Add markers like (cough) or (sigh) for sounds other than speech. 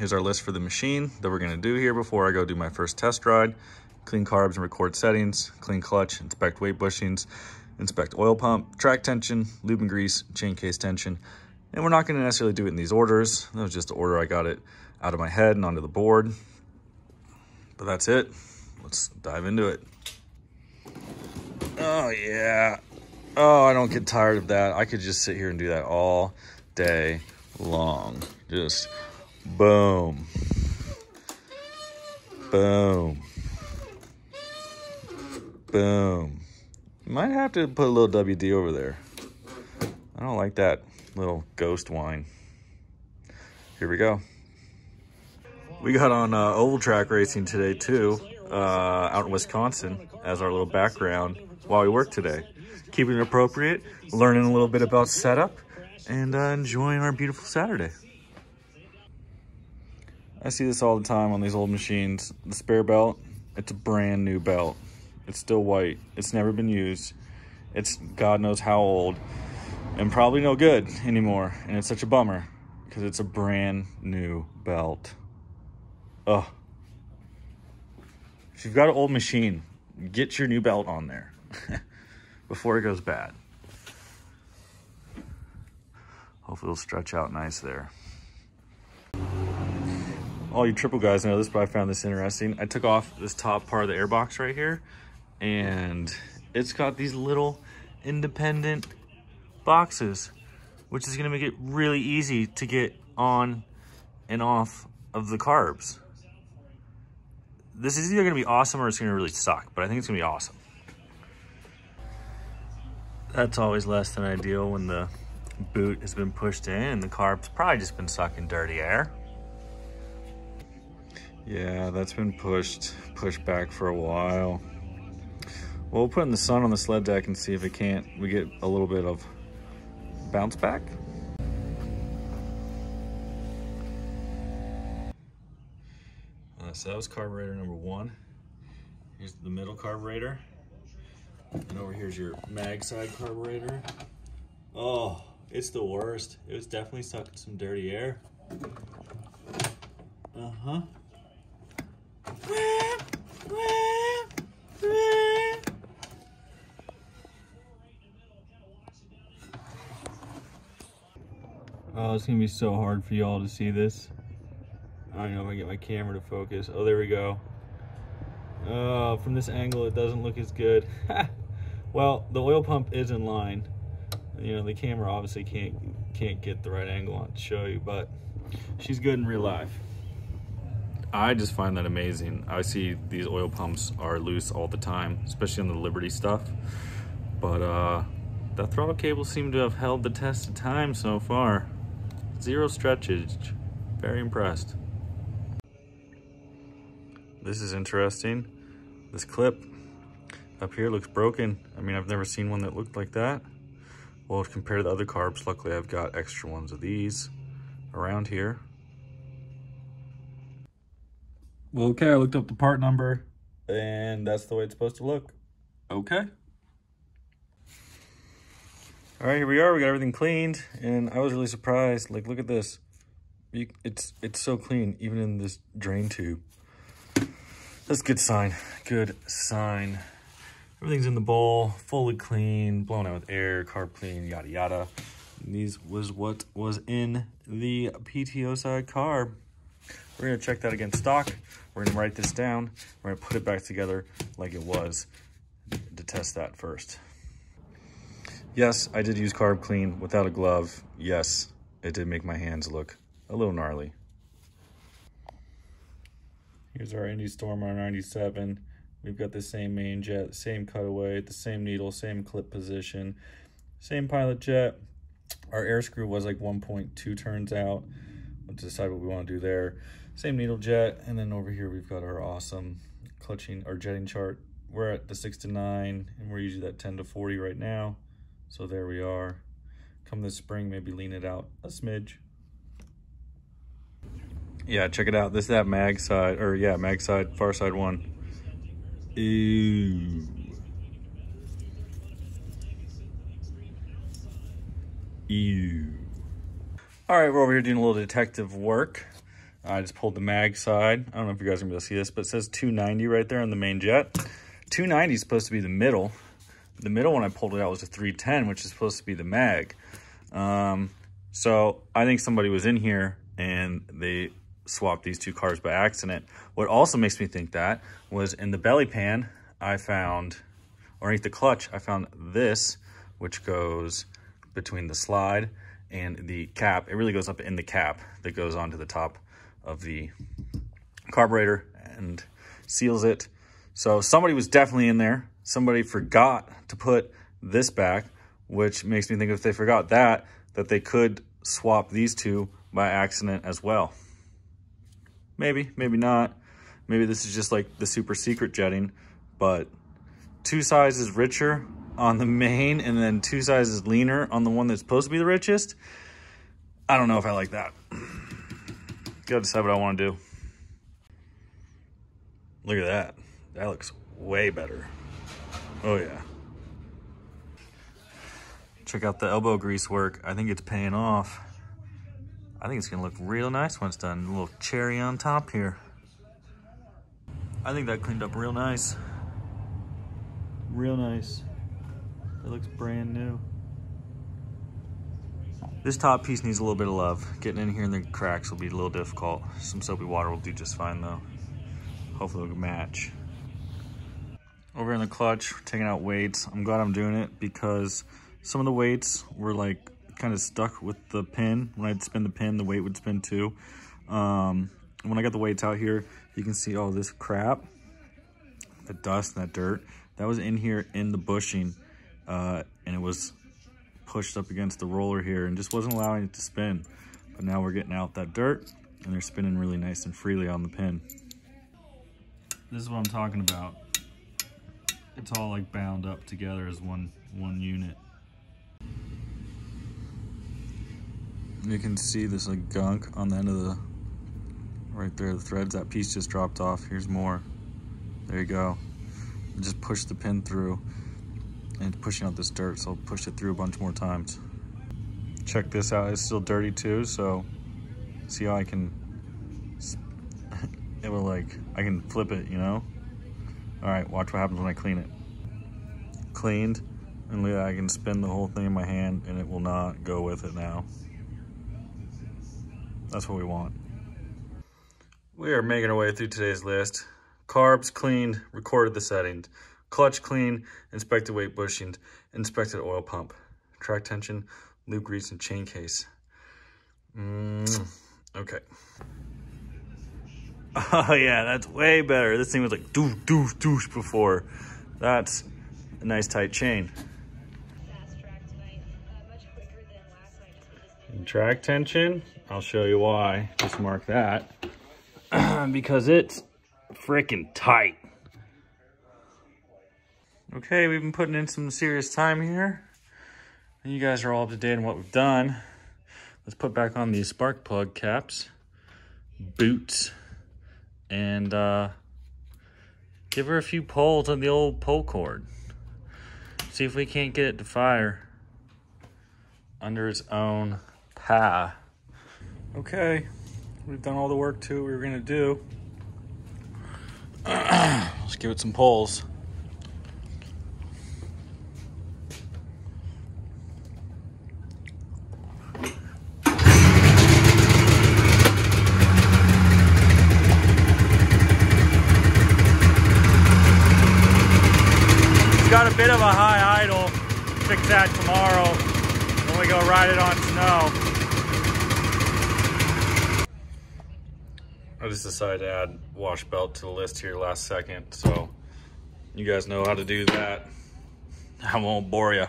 Here's our list for the machine that we're gonna do here before I go do my first test ride. Clean carbs and record settings, clean clutch, inspect weight bushings, inspect oil pump, track tension, lube and grease, chain case tension. And we're not gonna necessarily do it in these orders. That was just the order I got it out of my head and onto the board. But that's it. Let's dive into it. Oh yeah. Oh, I don't get tired of that. I could just sit here and do that all day long. Just boom. Boom. Boom. Might have to put a little WD over there. I don't like that little ghost whine. Here we go. We got on uh, oval track racing today too, uh, out in Wisconsin as our little background while we work today. Keeping it appropriate, learning a little bit about setup, and uh, enjoying our beautiful Saturday. I see this all the time on these old machines. The spare belt, it's a brand new belt. It's still white. It's never been used. It's God knows how old and probably no good anymore. And it's such a bummer because it's a brand new belt. Ugh. If you've got an old machine, get your new belt on there (laughs) before it goes bad. Hopefully it'll stretch out nice there. All you triple guys know this, but I found this interesting. I took off this top part of the airbox right here, and it's got these little independent boxes, which is gonna make it really easy to get on and off of the carbs. This is either gonna be awesome or it's gonna really suck, but I think it's gonna be awesome. That's always less than ideal when the boot has been pushed in and the carb's probably just been sucking dirty air. Yeah, that's been pushed, pushed back for a while. Well, we'll put in the sun on the sled deck and see if it can't, we get a little bit of bounce back. Uh, so that was carburetor number one. Here's the middle carburetor. And over here's your mag side carburetor. Oh, it's the worst. It was definitely sucking some dirty air. Uh-huh. Oh, it's gonna be so hard for y'all to see this. I don't know if I get my camera to focus. Oh, there we go. Oh, from this angle, it doesn't look as good. (laughs) well, the oil pump is in line. You know, the camera obviously can't can't get the right angle on to show you, but she's good in real life. I just find that amazing. I see these oil pumps are loose all the time, especially on the Liberty stuff. But uh, the throttle cable seem to have held the test of time so far. Zero stretchage. Very impressed. This is interesting. This clip up here looks broken. I mean, I've never seen one that looked like that. Well, compared to the other carbs, luckily I've got extra ones of these around here. Well, okay, I looked up the part number and that's the way it's supposed to look. Okay. All right, here we are. We got everything cleaned and I was really surprised. Like, look at this. You, it's, it's so clean, even in this drain tube. That's a good sign. Good sign. Everything's in the bowl, fully clean, blown out with air, carb clean, yada yada. And these was what was in the PTO side carb. We're gonna check that against stock. We're gonna write this down. We're gonna put it back together like it was to test that first. Yes, I did use Carb Clean without a glove. Yes, it did make my hands look a little gnarly. Here's our Indy Storm R97. We've got the same main jet, same cutaway, the same needle, same clip position, same pilot jet. Our air screw was like 1.2 turns out. We'll decide what we want to do there. Same needle jet, and then over here we've got our awesome clutching or jetting chart. We're at the six to nine, and we're usually at 10 to 40 right now. So there we are. Come this spring, maybe lean it out a smidge. Yeah, check it out. This is that mag side, or yeah, mag side, far side one. Ew. Ew. All right, we're over here doing a little detective work. I just pulled the mag side. I don't know if you guys are gonna be able to see this, but it says 290 right there on the main jet. 290 is supposed to be the middle. The middle one I pulled it out was a 310, which is supposed to be the mag. Um, so I think somebody was in here and they swapped these two cars by accident. What also makes me think that was in the belly pan, I found, or underneath the clutch, I found this, which goes between the slide and the cap. It really goes up in the cap that goes onto the top of the carburetor and seals it. So somebody was definitely in there. Somebody forgot to put this back, which makes me think if they forgot that, that they could swap these two by accident as well. Maybe, maybe not. Maybe this is just like the super secret jetting, but two sizes richer on the main and then two sizes leaner on the one that's supposed to be the richest. I don't know if I like that. (clears throat) Gotta decide what I want to do. Look at that. That looks way better. Oh yeah. Check out the elbow grease work. I think it's paying off. I think it's gonna look real nice when it's done. A little cherry on top here. I think that cleaned up real nice. Real nice. It looks brand new. This top piece needs a little bit of love. Getting in here in the cracks will be a little difficult. Some soapy water will do just fine though. Hopefully it'll match. Over in the clutch, taking out weights. I'm glad I'm doing it because some of the weights were like kind of stuck with the pin. When I'd spin the pin, the weight would spin too. Um, when I got the weights out here, you can see all this crap, the dust and that dirt. That was in here in the bushing uh, and it was pushed up against the roller here and just wasn't allowing it to spin. But now we're getting out that dirt and they're spinning really nice and freely on the pin. This is what I'm talking about. It's all like bound up together as one, one unit. You can see this like gunk on the end of the, right there, the threads, that piece just dropped off. Here's more. There you go. Just push the pin through and pushing out this dirt, so I'll push it through a bunch more times. Check this out, it's still dirty too, so see how I can, (laughs) it will like, I can flip it, you know? All right, watch what happens when I clean it. Cleaned, and look I can spin the whole thing in my hand and it will not go with it now. That's what we want. We are making our way through today's list. Carbs cleaned, recorded the settings clutch clean, inspected weight bushings, inspected oil pump, track tension, lube grease, and chain case. Mm, okay. (laughs) Oh yeah, that's way better. This thing was like doosh, doosh, doosh before. That's a nice tight chain. Track tension, I'll show you why. Just mark that. (clears throat) because it's freaking tight. Okay, we've been putting in some serious time here. And you guys are all up to date on what we've done. Let's put back on these spark plug caps, boots, and uh, give her a few pulls on the old pull cord. See if we can't get it to fire under its own path. Okay, we've done all the work to we were gonna do. (clears throat) Let's give it some pulls. got a bit of a high idle. That tomorrow when we go ride it on snow. I just decided to add wash belt to the list here last second, so you guys know how to do that. (laughs) I won't bore you.